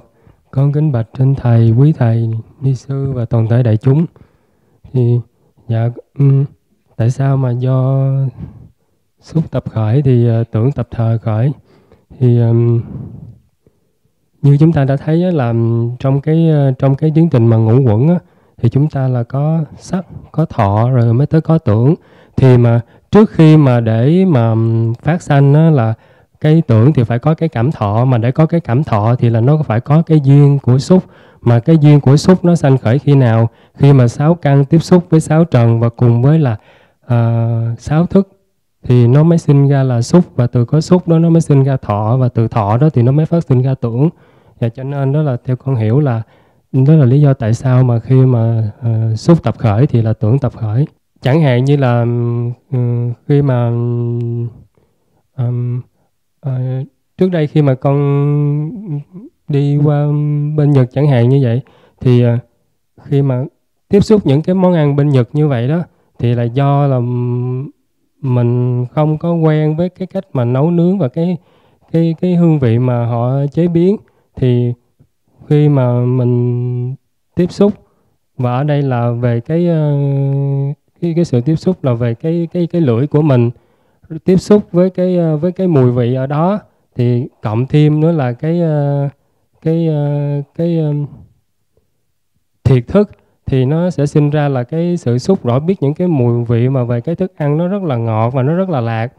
Con kính bạch trên thầy quý thầy ni sư và toàn thể đại chúng. Thì dạ um, tại sao mà do xúc tập khởi thì uh, tưởng tập thờ khởi thì um, như chúng ta đã thấy là trong cái à, trong cái tiến trình mà ngũ quẩn á, thì chúng ta là có sắc có thọ rồi mới tới có tưởng. Thì mà trước khi mà để mà phát sanh á, là cái tưởng thì phải có cái cảm thọ. Mà để có cái cảm thọ thì là nó phải có cái duyên của xúc. Mà cái duyên của xúc nó sanh khởi khi nào? Khi mà sáu căn tiếp xúc với sáu trần và cùng với là uh, sáu thức thì nó mới sinh ra là xúc. Và từ có xúc đó nó mới sinh ra thọ. Và từ thọ đó thì nó mới phát sinh ra tưởng. Và cho nên đó là theo con hiểu là đó là lý do tại sao mà khi mà ờ, uh, xúc tập khởi thì là tưởng tập khởi. Chẳng hạn như là um, khi mà um, uh, trước đây khi mà con đi qua bên Nhật chẳng hạn như vậy thì uh, khi mà tiếp xúc những cái món ăn bên Nhật như vậy đó thì là do là mình không có quen với cái cách mà nấu nướng và cái cái cái hương vị mà họ chế biến thì khi mà mình tiếp xúc và ở đây là về cái ờ, cái cái sự tiếp xúc là về cái cái cái lưỡi của mình. Tiếp xúc với cái ờ, với cái mùi vị ở đó thì cộng thêm nữa là cái ờ, cái cái cái thiệt thức thì nó sẽ sinh ra là cái sự xúc rõ biết những cái mùi vị mà về cái thức ăn nó rất là ngọt và nó rất là lạc.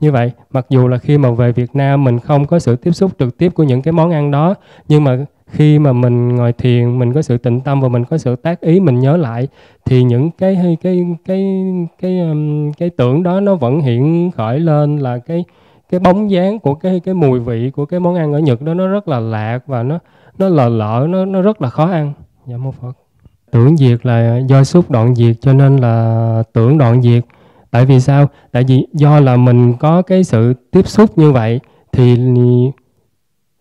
Như vậy, mặc dù là khi mà về Việt Nam mình không có sự tiếp xúc trực tiếp của những cái món ăn đó, nhưng mà khi mà mình ngồi thiền mình có sự tịnh tâm và mình có sự tác ý mình nhớ lại thì những cái cái cái cái cái, um, cái tưởng đó nó vẫn hiện khởi lên là cái cái bóng dáng của cái cái mùi vị của cái món ăn ở Nhật đó nó rất là lạc và nó nó lờ lỡ nó nó rất là khó ăn. Dạ mô phật. Tưởng diệt là do xúc đoạn diệt cho nên là tưởng đoạn diệt tại vì sao? Tại vì do là mình có cái sự tiếp xúc như vậy thì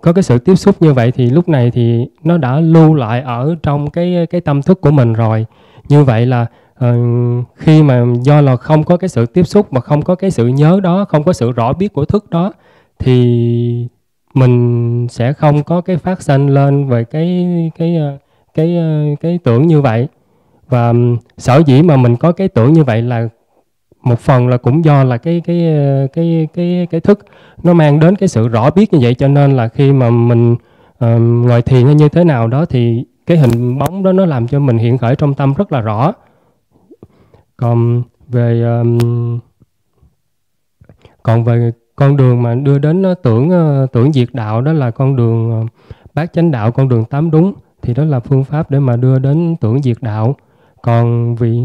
có cái sự tiếp xúc như vậy thì lúc này thì nó đã lưu lại ở trong cái cái tâm thức của mình rồi. Như vậy là uh, khi mà do là không có cái sự tiếp xúc mà không có cái sự nhớ đó không có sự rõ biết của thức đó thì mình sẽ không có cái phát sanh lên về cái cái ờ, cái cái cái tưởng như vậy. Và sở dĩ mà mình có cái tưởng như vậy là một phần là cũng do là cái cái ờ, cái cái cái thức nó mang đến cái sự rõ biết như vậy cho nên là khi mà mình uh, ngồi thiền hay như thế nào đó thì cái hình bóng đó nó làm cho mình hiện khởi trong tâm rất là rõ. Còn về um, còn về con đường mà đưa đến nó tưởng tưởng diệt đạo đó là con đường bát chánh đạo con đường tám đúng thì đó là phương pháp để mà đưa đến tưởng diệt đạo. Còn vị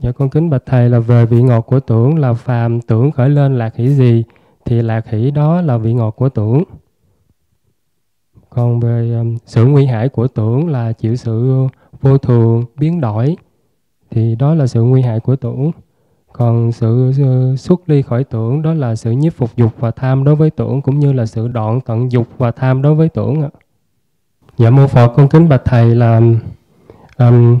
Dạ con kính bạch thầy là về vị ngọt của tưởng là phàm tưởng khởi lên lạc hỷ gì thì lạc hỷ đó là vị ngọt của tưởng. Còn về um, sự nguy hại của tưởng là chịu sự vô thường biến đổi thì đó là sự nguy hại của tưởng. Còn sự xuất ly khỏi tưởng đó là sự nhiếp phục dục và tham đối với tưởng cũng như là sự đoạn tận dục và tham đối với tưởng ạ. Dạ mô Phật con kính bạch thầy là um,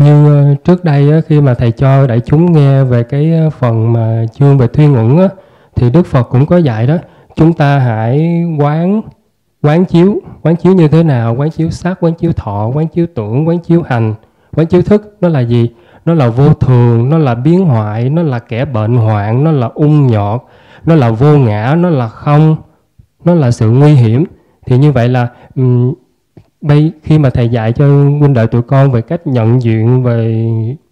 như ờ, trước đây khi mà thầy cho đại chúng nghe về cái ờ, phần mà chương về thuyên uẩn á, thì Đức Phật cũng có dạy đó chúng ta hãy quán quán chiếu quán chiếu như thế nào? Quán chiếu sắc quán chiếu thọ quán chiếu tưởng quán chiếu hành quán chiếu thức nó là gì? Nó là vô thường nó là biến hoại nó là kẻ bệnh hoạn nó là ung nhọt nó là vô ngã nó là không nó là sự nguy hiểm. Thì như vậy là bây khi mà thầy dạy cho huynh đệ tụi con về cách nhận diện về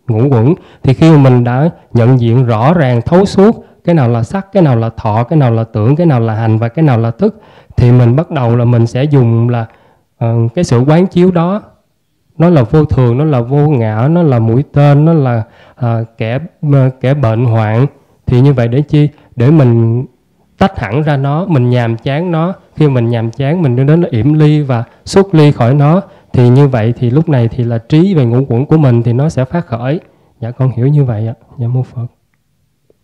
ngũ quẩn thì khi mà mình đã nhận diện rõ ràng thấu suốt cái nào là sắc cái nào là thọ cái nào là tưởng cái nào là hành và cái nào là thức thì mình bắt đầu là mình sẽ dùng là uh, cái sự quán chiếu đó. Nó là vô thường nó là vô ngã nó là mũi tên nó là uh, kẻ uh, kẻ bệnh hoạn. Thì như vậy để chi? Để mình tách hẳn ra nó, mình nhàm chán nó. Khi mình nhàm chán, mình đưa đến là yểm ly và xuất ly khỏi nó. Thì như vậy thì lúc này thì là trí về ngũ quẩn của mình thì nó sẽ phát khởi. Dạ con hiểu như vậy ạ. Dạ mô phật.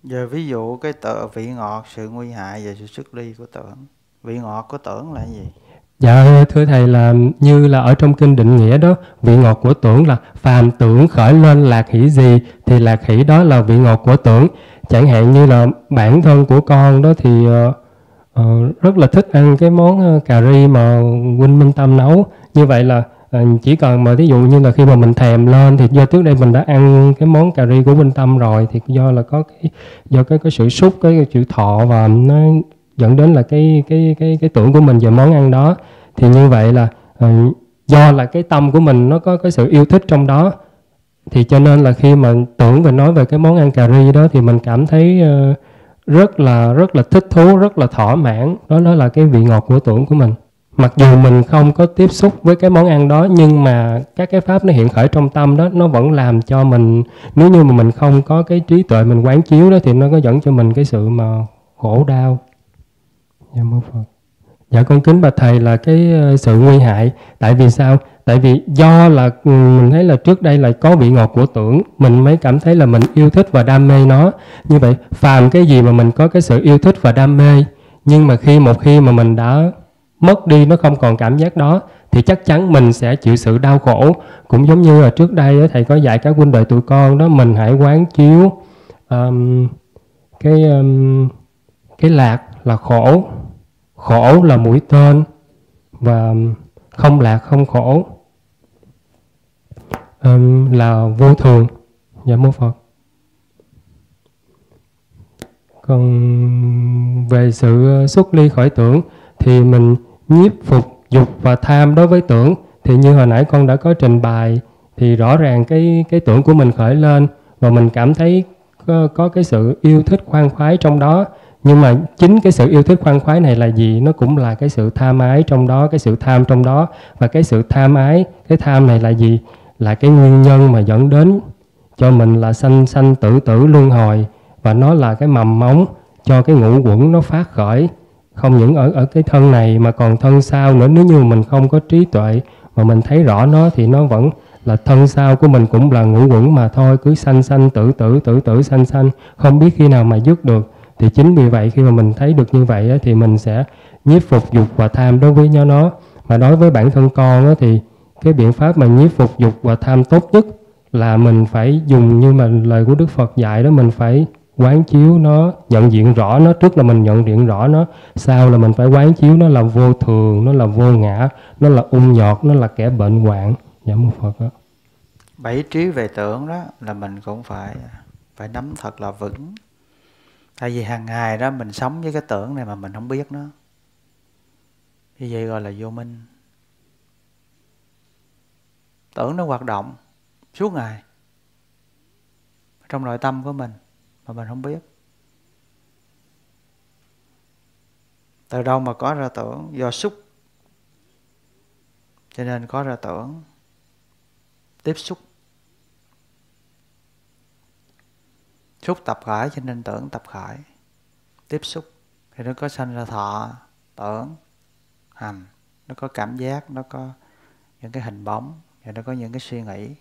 Giờ ví dụ cái tợ vị ngọt, sự nguy hại và sự xuất ly của tưởng. Vị ngọt của tưởng là gì? Dạ thưa thầy là như là ở trong kinh định nghĩa đó vị ngọt của tưởng là phàm tưởng khởi lên lạc hỷ gì thì lạc hỷ đó là vị ngọt của tưởng. Chẳng hạn như là bản thân của con đó thì uh, uh, rất là thích ăn cái món ờ, cà ri mà huynh minh tâm nấu. Như vậy là uh, chỉ cần mà ví dụ như là khi mà mình thèm lên thì do trước đây mình đã ăn cái món cà ri của minh tâm rồi thì do là có cái do cái cái sự xúc cái chữ thọ và nó dẫn đến là cái cái cái cái tưởng của mình về món ăn đó. Thì như vậy là uh, do là cái tâm của mình nó có cái sự yêu thích trong đó thì cho nên là khi mà tưởng và nói về cái món ăn cà ri đó thì mình cảm thấy uh, rất là rất là thích thú rất là thỏa mãn. Đó đó là cái vị ngọt của tưởng của mình. Mặc dù mình không có tiếp xúc với cái món ăn đó nhưng mà các cái pháp nó hiện khởi trong tâm đó nó vẫn làm cho mình nếu như mà mình không có cái trí tuệ mình quán chiếu đó thì nó có dẫn cho mình cái sự mà khổ đau dạ mô phật. Dạ con kính bạch thầy là cái ờ, sự nguy hại. Tại vì sao? Tại vì do là ừ, mình thấy là trước đây là có vị ngọt của tưởng mình mới cảm thấy là mình yêu thích và đam mê nó. Như vậy phàm cái gì mà mình có cái sự yêu thích và đam mê nhưng mà khi một khi mà mình đã mất đi nó không còn cảm giác đó thì chắc chắn mình sẽ chịu sự đau khổ. Cũng giống như là trước đây thầy có dạy các huynh đệ tụi con đó mình hãy quán chiếu um, cái um, cái lạc là khổ khổ là mũi tên và không lạc không khổ. Um, là vô thường. Dạ mô phật. Còn về sự xuất ly khỏi tưởng thì mình nhiếp phục dục và tham đối với tưởng. Thì như hồi nãy con đã có trình bày thì rõ ràng cái cái tưởng của mình khởi lên và mình cảm thấy có, có cái sự yêu thích khoan khoái trong đó nhưng mà chính cái sự yêu thích khoan khoái này là gì? Nó cũng là cái sự tham ái trong đó, cái sự tham trong đó. Và cái sự tham ái, cái tham này là gì? Là cái nguyên nhân mà dẫn đến cho mình là sanh sanh tử tử luân hồi. Và nó là cái mầm móng cho cái ngũ quẩn nó phát khởi. Không những ở ở cái thân này mà còn thân sau nữa. Nếu như mình không có trí tuệ mà mình thấy rõ nó thì nó vẫn là thân sau của mình cũng là ngũ quẩn mà thôi. Cứ sanh sanh, tử tử tử tử, sanh sanh. Không biết khi nào mà dứt được thì chính vì vậy khi mà mình thấy được như vậy thì mình sẽ nhiếp phục dục và tham đối với nhau nó. Mà đối với bản thân con thì cái biện pháp mà nhiếp phục dục và tham tốt nhất là mình phải dùng như mà lời của Đức Phật dạy đó, mình phải quán chiếu nó, nhận diện rõ nó. Trước là mình nhận diện rõ nó, sau là mình phải quán chiếu nó là vô thường, nó là vô ngã, nó là ung nhọt, nó là kẻ bệnh hoạn. Dạ mô phật đó bảy trí về tưởng đó là mình cũng phải phải nắm thật là vững tại vì hàng ngày đó mình sống với cái tưởng này mà mình không biết nó. Như vậy gọi là vô minh. Tưởng nó hoạt động suốt ngày trong nội tâm của mình mà mình không biết. Từ đâu mà có ra tưởng? Do xúc. Cho nên có ra tưởng. Tiếp xúc. Xúc tập khởi cho nên tưởng tập khởi tiếp xúc, thì nó có sanh ra thọ, tưởng, hành. Nó có cảm giác, nó có những cái hình bóng, và nó có những cái suy nghĩ.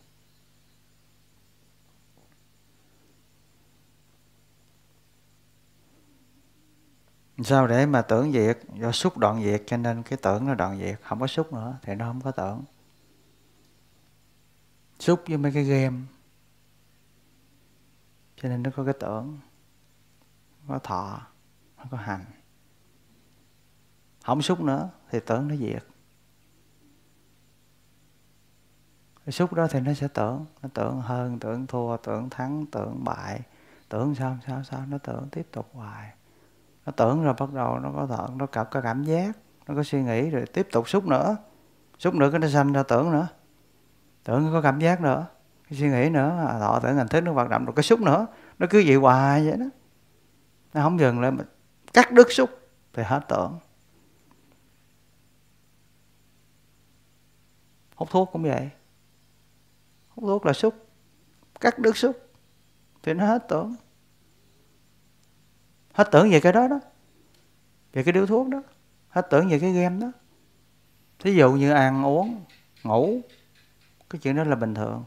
Sao để mà tưởng diệt do xúc đoạn diệt cho nên cái tưởng nó đoạn diệt không có xúc nữa, thì nó không có tưởng. Xúc với mấy cái game cho nên nó có cái tưởng có thọ, nó có hành. Không xúc nữa thì tưởng nó diệt. Cái xúc đó thì nó sẽ tưởng, nó tưởng hơn, tưởng thua, tưởng thắng, tưởng bại. Tưởng sao sao sao, nó tưởng tiếp tục hoài. Nó tưởng rồi bắt đầu nó có thận nó cảm có cảm giác, nó có suy nghĩ rồi tiếp tục xúc nữa. Xúc nữa cái nó sanh ra tưởng nữa. Tưởng có cảm giác nữa suy nghĩ nữa à, thọ tưởng hành thức nó hoạt động rồi cái xúc nữa. Nó cứ vậy hoài vậy đó. Nó không dừng lại mà cắt đứt xúc thì hết tưởng. Hút thuốc cũng vậy. Hút thuốc là xúc. Cắt đứt xúc thì nó hết tưởng. Hết tưởng về cái đó đó. Về cái điếu thuốc đó. Hết tưởng về cái game đó. Thí dụ như ăn uống ngủ cái chuyện đó là bình thường.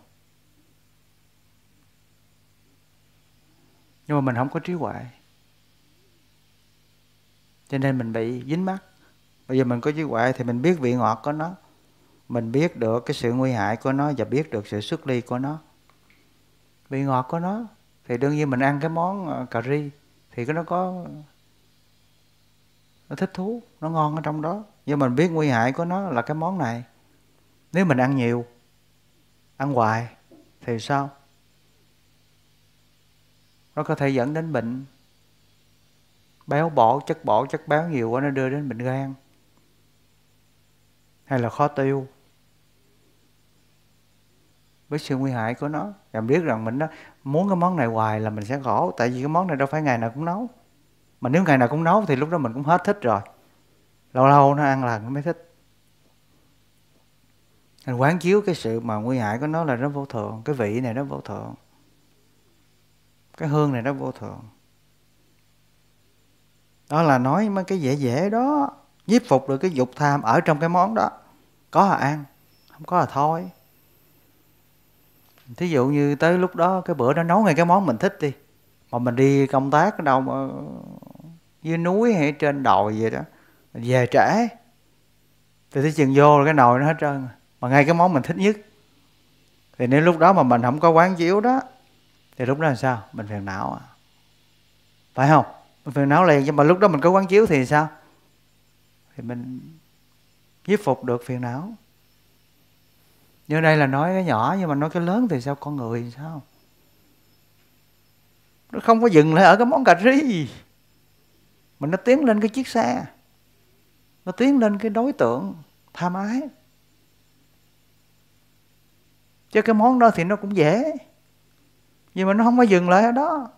Nhưng mà mình không có trí huệ. Cho nên mình bị dính mắt bây giờ mình có trí huệ thì mình biết vị ngọt của nó. Mình biết được cái sự nguy hại của nó và biết được sự xuất ly của nó. Vị ngọt của nó thì đương nhiên mình ăn cái món ờ, cà ri thì cái nó có, nó thích thú, nó ngon ở trong đó. Nhưng mình biết nguy hại của nó là cái món này. Nếu mình ăn nhiều, ăn hoài thì sao? Nó có thể dẫn đến bệnh. Béo bổ, chất bổ, chất béo nhiều quá nó đưa đến bệnh gan. Hay là khó tiêu. Với sự nguy hại của nó. Và biết rằng mình đó, muốn cái món này hoài là mình sẽ khổ. Tại vì cái món này đâu phải ngày nào cũng nấu. Mà nếu ngày nào cũng nấu thì lúc đó mình cũng hết thích rồi. Lâu lâu nó ăn lần nó mới thích. Anh quán chiếu cái sự mà nguy hại của nó là nó vô thường. Cái vị này nó vô thường cái hương này nó vô thường. Đó là nói mấy cái dễ dễ đó. Nhiếp phục được cái dục tham ở trong cái món đó. Có là ăn không có là thôi. Thí dụ như tới lúc đó, cái bữa đó nấu ngay cái món mình thích đi. Mà mình đi công tác ở đâu mà, dưới núi hay trên đồi vậy đó, mình về trễ. Thì tới chừng vô là cái nồi nó hết trơn mà ngay cái món mình thích nhất. Thì nếu lúc đó mà mình không có quán chiếu đó thì lúc đó là sao? Mình phiền não à. Phải không? Mình phiền não liền nhưng mà lúc đó mình có quán chiếu thì sao? Thì mình nhiếp phục được phiền não. Như đây là nói cái nhỏ, nhưng mà nói cái lớn thì sao? Con người thì sao? Nó không có dừng lại ở cái món cà ri. Mà nó tiến lên cái chiếc xe. Nó tiến lên cái đối tượng tham ái. Chứ cái món đó thì nó cũng dễ nhưng mà nó không có dừng lại ở đó.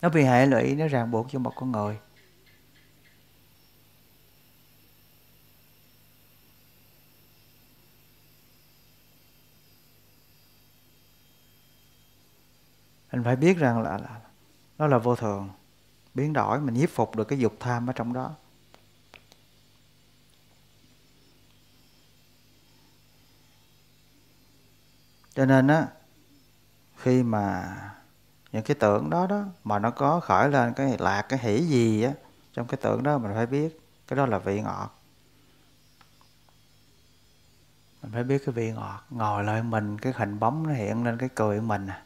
Nó bị hệ lụy nó ràng buộc cho một con người. Mình phải biết rằng là, là nó là vô thường. Biến đổi mình nhiếp phục được cái dục tham ở trong đó. Cho nên á khi mà những cái tưởng đó đó mà nó có khởi lên cái lạc cái hỷ gì á trong cái tưởng đó mình phải biết cái đó là vị ngọt. Mình phải biết cái vị ngọt ngồi lại mình cái hình bóng nó hiện lên cái cười của mình à.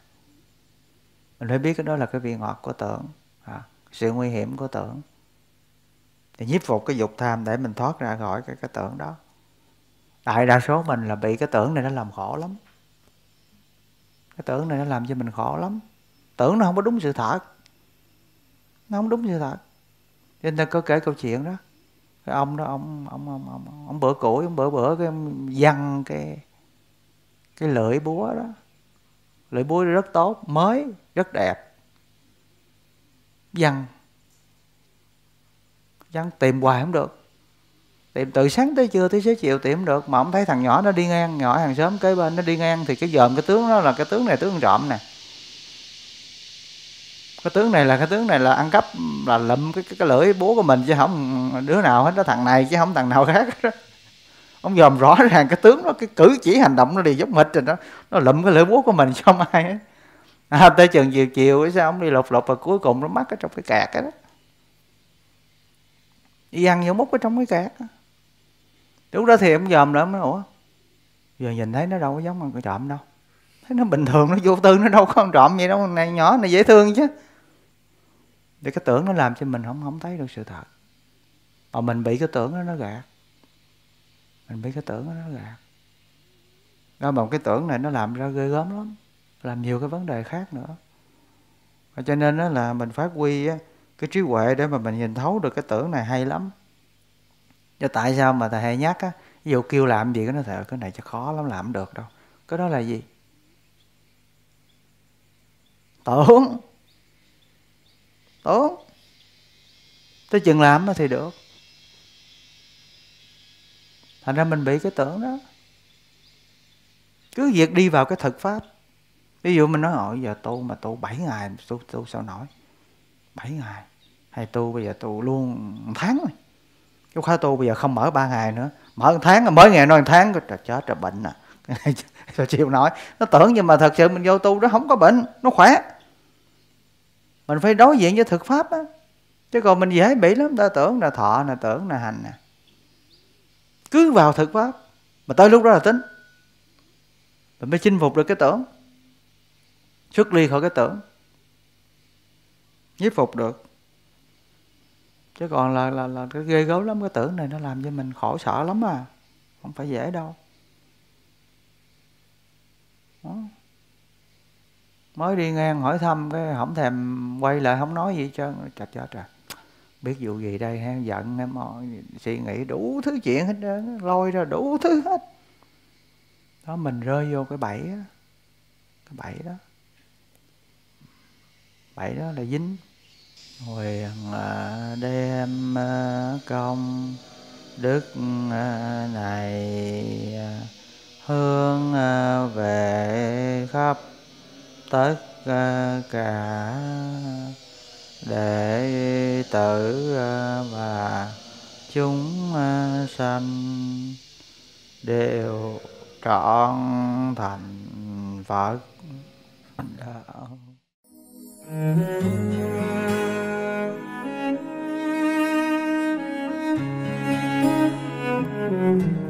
Mình phải biết cái đó là cái vị ngọt của tưởng à, sự nguy hiểm của tưởng thì nhiếp phục cái dục tham để mình thoát ra khỏi cái cái tưởng đó. Đại đa số mình là bị cái tưởng này nó làm khổ lắm cái tưởng này nó làm cho mình khổ lắm. Tưởng nó không có đúng sự thật. Nó không đúng sự thật. Cho nên ta có kể câu chuyện đó. Cái ông đó ông ông ông ông, ông bữa củi ông bữa bữa cái văng cái cái lưỡi búa đó. Lưỡi búa rất tốt mới rất đẹp. Văng. Văng tìm hoài không được tìm từ sáng tới trưa tới xế chiều tìm được mà ông thấy thằng nhỏ nó đi ngang nhỏ hàng xóm kế bên nó đi ngang thì cái dòm cái tướng đó là cái tướng này tướng trộm nè cái tướng này là cái tướng này là ăn cắp là lụm cái, cái, cái lưỡi búa của mình chứ không đứa nào hết đó thằng này chứ không thằng nào khác đó. ông dòm rõ ràng cái tướng nó cái cử chỉ hành động nó đi giống mịch rồi đó nó lụm cái lưỡi búa của mình chứ không ai hết à, tới chừng chiều chiều sao ông đi lột lột và cuối cùng nó mắc ở trong cái cạc đó đi ăn vô múc ở trong cái cạc đó lúc đó thì em dòm lại ông ủa, giờ nhìn thấy nó đâu có giống con trộm đâu. Thấy nó bình thường, nó vô tư, nó đâu có con trộm gì đâu, này nhỏ, này dễ thương chứ. Để cái tưởng nó làm cho mình không không thấy được sự thật. Mà mình bị cái tưởng đó nó gạt. Mình bị cái tưởng đó nó gạt. Đó, mà cái tưởng này nó làm ra ghê gớm lắm, làm nhiều cái vấn đề khác nữa. Và cho nên đó là mình phát huy cái trí huệ để mà mình nhìn thấu được cái tưởng này hay lắm do tại sao mà thầy hay nhắc á, ví dụ kêu làm gì, cái nó thầy cái này chắc khó lắm, làm được đâu. Cái đó là gì? Tưởng tưởng tới chừng làm thì được. Thành ra mình bị cái tưởng đó. Cứ việc đi vào cái thực pháp. Ví dụ mình nói hỏi giờ tu mà tu 7 ngày, tu tu sao nổi? 7 ngày. Hay tu bây giờ tu luôn một tháng rồi cái khóa tu bây giờ không mở ba ngày nữa. Mở một tháng, mới ngày nói một tháng trời chết rồi, bệnh à. Sao chịu nói nó tưởng nhưng mà thật sự mình vô tu nó không có bệnh, nó khỏe. Mình phải đối diện với thực pháp á. Chứ còn mình dễ bị lắm. Ta tưởng là thọ là tưởng là hành nè. Cứ vào thực pháp. Mà tới lúc đó là tính. Mình mới chinh phục được cái tưởng. Xuất ly khỏi cái tưởng. Nhiếp phục được chứ còn là là là cái ghê gớm lắm, cái tưởng này nó làm cho mình khổ sở lắm à. Không phải dễ đâu. Đó. mới đi ngang hỏi thăm cái không thèm quay lại không nói gì cho chặt chết rồi biết vụ gì đây ha giận em suy nghĩ đủ thứ chuyện hết trơn lôi ra đủ thứ hết. Đó, mình rơi vô cái bẫy đó cái bẫy đó. Bẫy đó là dính nguyện à, đem à, công đức à, này hướng về khắp tất cả đệ tử và chúng sanh đều trọn thành Phật đạo. Thank Mm-hmm.